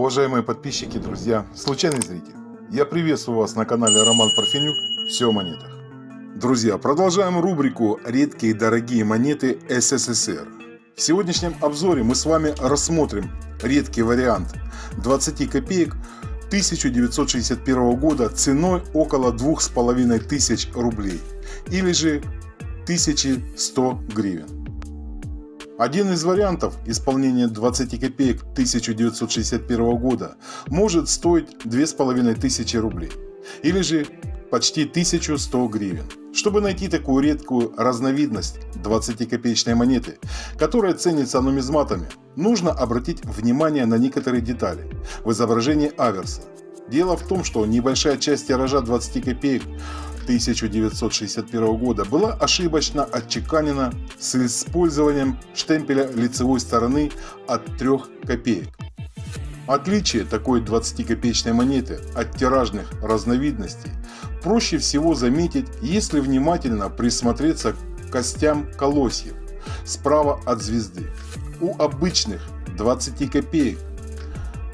Уважаемые подписчики, друзья, случайный зритель, я приветствую вас на канале Роман Парфенюк «Все о монетах». Друзья, продолжаем рубрику «Редкие и дорогие монеты СССР». В сегодняшнем обзоре мы с вами рассмотрим редкий вариант 20 копеек 1961 года ценой около 2500 рублей или же 1100 гривен. Один из вариантов исполнения 20 копеек 1961 года может стоить 2500 рублей или же почти 1100 гривен. Чтобы найти такую редкую разновидность 20-копеечной монеты, которая ценится нумизматами, нужно обратить внимание на некоторые детали в изображении аверса. Дело в том, что небольшая часть тиража 20 копеек 1961 года была ошибочно отчеканена с использованием штемпеля лицевой стороны от 3 копеек. Отличие такой 20-копеечной монеты от тиражных разновидностей проще всего заметить, если внимательно присмотреться к костям колосьев справа от звезды. У обычных 20 копеек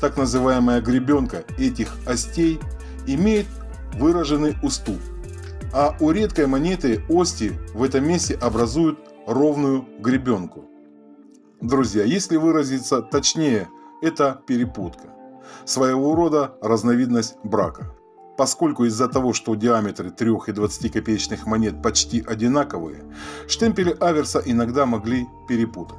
так называемая гребенка этих остей имеет выраженный уступ а у редкой монеты ости в этом месте образуют ровную гребенку. Друзья, если выразиться точнее, это перепутка. Своего рода разновидность брака. Поскольку из-за того, что диаметры 3 и 20 копеечных монет почти одинаковые, штемпели аверса иногда могли перепутать.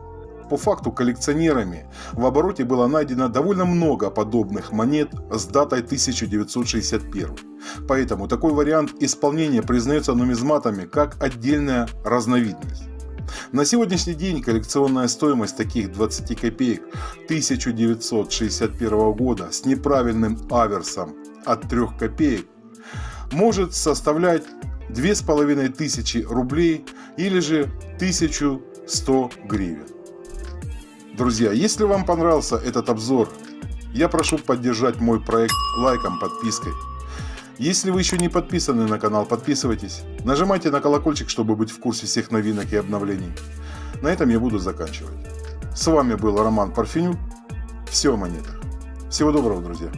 По факту коллекционерами в обороте было найдено довольно много подобных монет с датой 1961. Поэтому такой вариант исполнения признается нумизматами как отдельная разновидность. На сегодняшний день коллекционная стоимость таких 20 копеек 1961 года с неправильным аверсом от 3 копеек может составлять 2500 рублей или же 1100 гривен. Друзья, если вам понравился этот обзор, я прошу поддержать мой проект лайком, подпиской. Если вы еще не подписаны на канал, подписывайтесь. Нажимайте на колокольчик, чтобы быть в курсе всех новинок и обновлений. На этом я буду заканчивать. С вами был Роман Парфенюк. Все о монетах. Всего доброго, друзья.